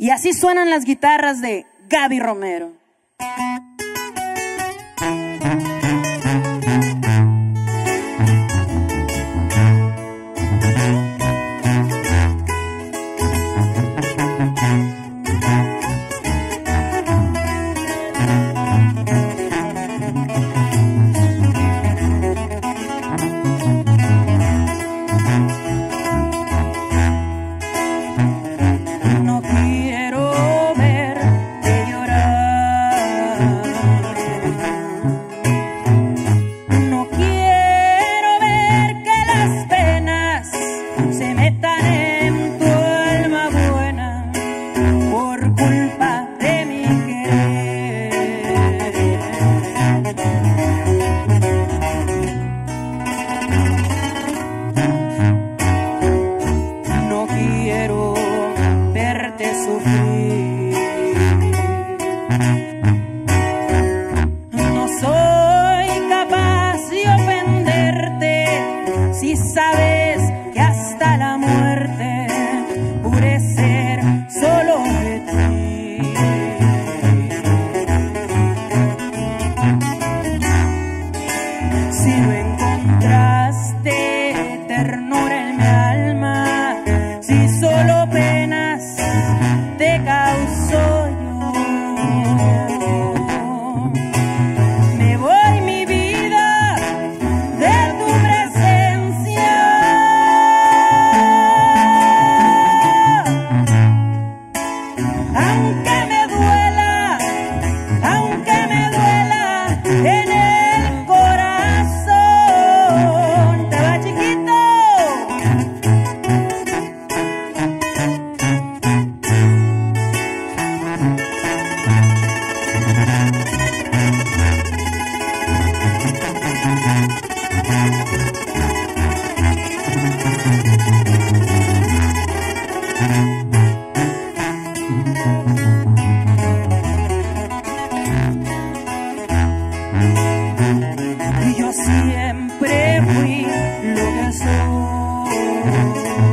Y así suenan las guitarras de Gaby Romero. Por culpa de mi querer, no quiero verte sufrir, no soy capaz de ofenderte si sabes. Soy, me voy mi vida de tu presencia. lo 索